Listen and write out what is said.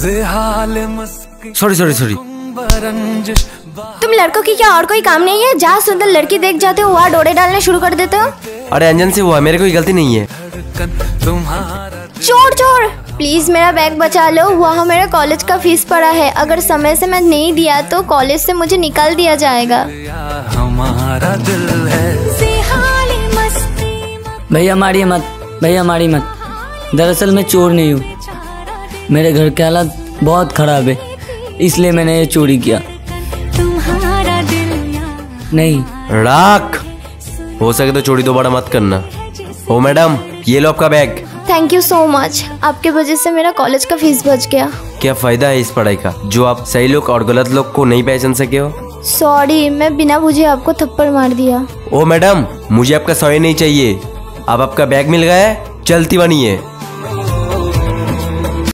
Sorry sorry sorry तुम लड़कों की क्या और कोई काम नहीं है? जहाँ सुंदर लड़की देख जाते हो वहाँ डोरे डालने शुरू कर देते हो? अरे अंजन से हुआ मेरे कोई गलती नहीं है। चोर चोर प्लीज़ मेरा बैग बचा लो। वहाँ मेरा कॉलेज का फ़ीस पड़ा है। अगर समय से मैं नहीं दिया तो कॉलेज से मुझे निकाल दिया जाएगा। भैया मारिए मत। भैया मारिए मत। दरअसल मैं चोर नहीं हूँ। मेरे घर के हालात बहुत खराब है इसलिए मैंने ये चोरी किया। नहीं। राख हो सके तो चोरी दोबारा मत करना। ओ मैडम ये लो आपका bag. Thank you so much आपके वजह से मेरा कॉलेज का फ़ीस बच गया। क्या फ़ायदा है इस पढ़ाई का? जो आप सही लोग और गलत लोग को नहीं पहचान सके हो। सॉरी मैं बिना बुझे आपको थप्पड़ मार दिया। ओ मैडम मुझे आपका सॉरी नहीं चाहिए। अब आपका बैग मिल गया है चलती बनिए